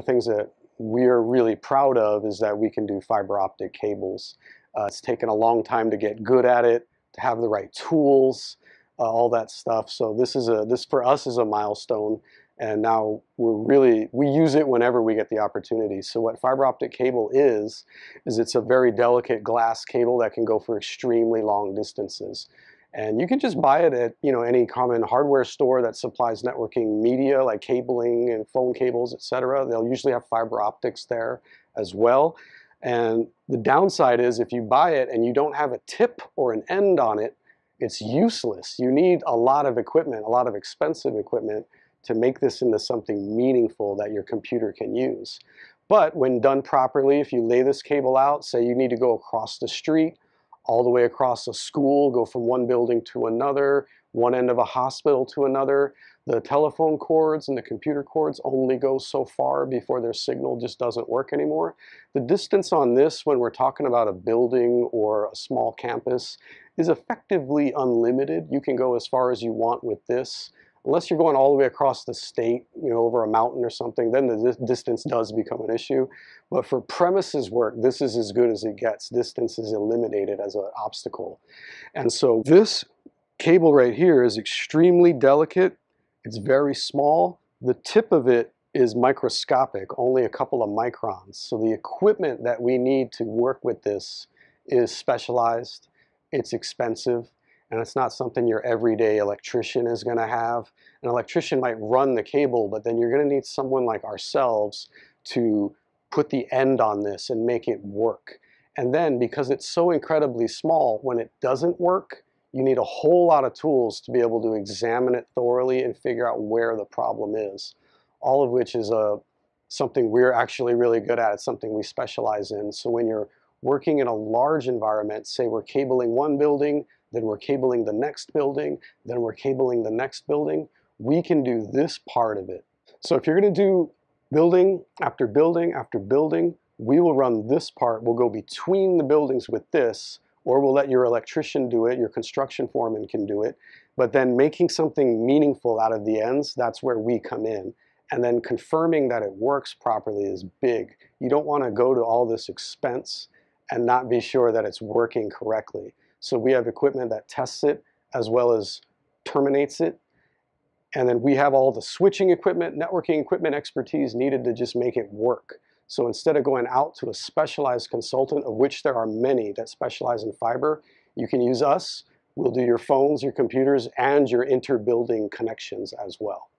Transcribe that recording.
the things that we are really proud of is that we can do fiber optic cables. Uh, it's taken a long time to get good at it, to have the right tools, uh, all that stuff. So this is a this for us is a milestone, and now we're really we use it whenever we get the opportunity. So what fiber optic cable is is it's a very delicate glass cable that can go for extremely long distances. And you can just buy it at you know any common hardware store that supplies networking media like cabling and phone cables, etc. They'll usually have fiber optics there as well. And the downside is if you buy it and you don't have a tip or an end on it, it's useless. You need a lot of equipment, a lot of expensive equipment to make this into something meaningful that your computer can use. But when done properly, if you lay this cable out, say you need to go across the street, all the way across a school, go from one building to another, one end of a hospital to another, the telephone cords and the computer cords only go so far before their signal just doesn't work anymore. The distance on this when we're talking about a building or a small campus is effectively unlimited. You can go as far as you want with this. Unless you're going all the way across the state, you know, over a mountain or something, then the distance does become an issue. But for premises work, this is as good as it gets. Distance is eliminated as an obstacle. And so this cable right here is extremely delicate it's very small. The tip of it is microscopic, only a couple of microns. So the equipment that we need to work with this is specialized, it's expensive, and it's not something your everyday electrician is going to have. An electrician might run the cable, but then you're going to need someone like ourselves to put the end on this and make it work. And then because it's so incredibly small, when it doesn't work, you need a whole lot of tools to be able to examine it thoroughly and figure out where the problem is. All of which is a, uh, something we're actually really good at. It's something we specialize in. So when you're working in a large environment, say we're cabling one building, then we're cabling the next building, then we're cabling the next building, we can do this part of it. So if you're going to do building after building after building, we will run this part. We'll go between the buildings with this or we'll let your electrician do it, your construction foreman can do it. But then making something meaningful out of the ends, that's where we come in. And then confirming that it works properly is big. You don't want to go to all this expense and not be sure that it's working correctly. So we have equipment that tests it as well as terminates it. And then we have all the switching equipment, networking equipment expertise needed to just make it work. So instead of going out to a specialized consultant, of which there are many that specialize in fiber, you can use us. We'll do your phones, your computers, and your inter-building connections as well.